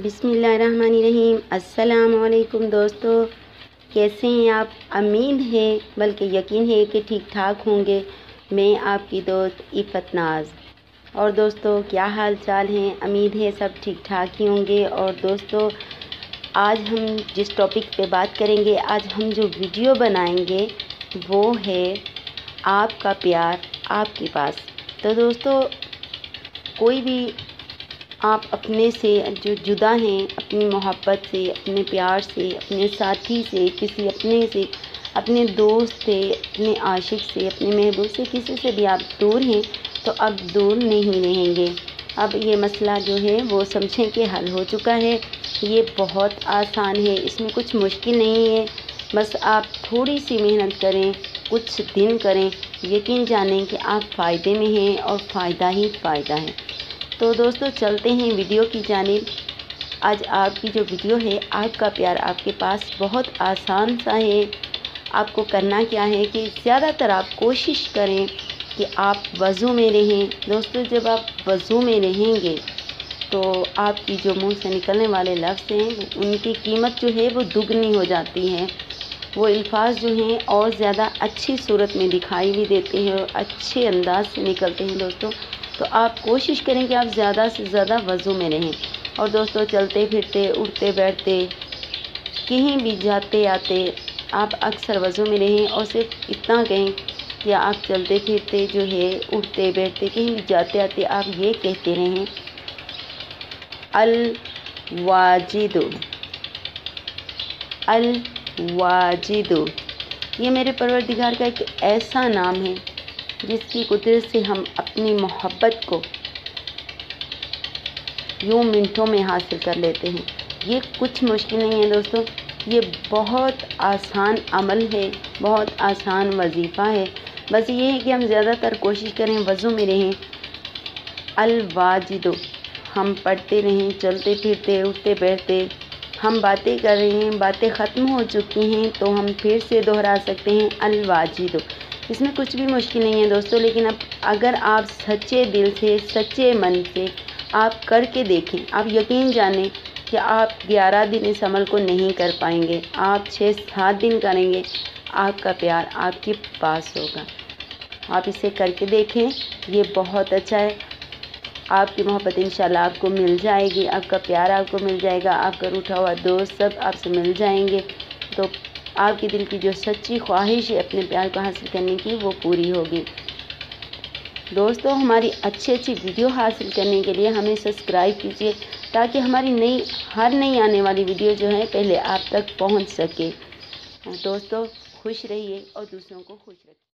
बिसमीम अस्सलाम दोस्तों। कैसे हैं आप? उम्मीद है, बल्कि यकीन है कि ठीक ठाक होंगे। मैं आपकी दोस्त इफ़त नाज। और दोस्तों, क्या हाल चाल हैं? उम्मीद है सब ठीक ठाक ही होंगे। और दोस्तों, आज हम जिस टॉपिक पे बात करेंगे, आज हम जो वीडियो बनाएँगे, वो है आपका प्यार आपके पास। तो दोस्तों, कोई भी आप अपने से जो जुदा हैं, अपनी मोहब्बत से, अपने प्यार से, अपने साथी से, किसी अपने से, अपने दोस्त से, अपने आशिक से, अपने महबूब से, किसी से भी आप दूर हैं तो अब दूर नहीं रहेंगे। अब ये मसला जो है, वो समझें कि हल हो चुका है। ये बहुत आसान है, इसमें कुछ मुश्किल नहीं है। बस आप थोड़ी सी मेहनत करें, कुछ दिन करें, यकीन जानें कि आप फ़ायदे में हैं और फ़ायदा ही फ़ायदा है। तो दोस्तों, चलते हैं वीडियो की जानिब। आज आपकी जो वीडियो है आपका प्यार आपके पास बहुत आसान सा है। आपको करना क्या है कि ज़्यादातर आप कोशिश करें कि आप वज़ू में रहें। दोस्तों, जब आप वज़ू में रहेंगे तो आपकी जो मुँह से निकलने वाले लफ्ज़ हैं उनकी कीमत जो है, वो दुगनी हो जाती है। वो अल्फाज जो हैं, और ज़्यादा अच्छी सूरत में दिखाई भी देते हैं और अच्छे अंदाज से निकलते हैं। दोस्तों तो आप कोशिश करें कि आप ज़्यादा से ज़्यादा वज़ू में रहें। और दोस्तों, चलते, फिरते, उठते, बैठते, कहीं भी जाते, आते, आप अक्सर वज़ू में रहें और सिर्फ़ इतना कहें कि आप चलते, फिरते जो है, उठते, बैठते, कहीं भी जाते, आते, आप ये कहते रहें, अल वाजिदो। अल वाजिदो। ये मेरे परवरदिगार का एक ऐसा नाम है जिसकी कुदरत से हम अपनी मोहब्बत को यूँ मिनटों में हासिल कर लेते हैं। ये कुछ मुश्किल नहीं है दोस्तों। ये बहुत आसान अमल है, बहुत आसान वजीफ़ा है। बस ये है कि हम ज़्यादातर कोशिश करें वज़ू में रहें। अलवाजिदो, हम पढ़ते रहें, चलते फिरते, उठते बैठते। हम बातें कर रहे हैं, बातें ख़त्म हो चुकी हैं तो हम फिर से दोहरा सकते हैं। अलवाजिदो इसमें कुछ भी मुश्किल नहीं है दोस्तों, लेकिन अब अगर आप सच्चे दिल से, सच्चे मन से आप करके देखें, आप यकीन जानें कि आप ग्यारह दिन इस अमल को नहीं कर पाएँगे। आप छः सात दिन करेंगे, आपका प्यार आपके पास होगा। आप इसे करके देखें, ये बहुत अच्छा है। आपकी मोहब्बत इंशाल्लाह आपको मिल जाएगी, आपका प्यार आपको मिल जाएगा, आपका रूठा हुआ दोस्त सब आपसे मिल जाएँगे। तो आपके दिल की जो सच्ची ख्वाहिश है, अपने प्यार को हासिल करने की, वो पूरी होगी। दोस्तों, हमारी अच्छी अच्छी वीडियो हासिल करने के लिए हमें सब्सक्राइब कीजिए, ताकि हमारी नई हर नई आने वाली वीडियो जो है, पहले आप तक पहुँच सके। दोस्तों, खुश रहिए और दूसरों को खुश रखिए।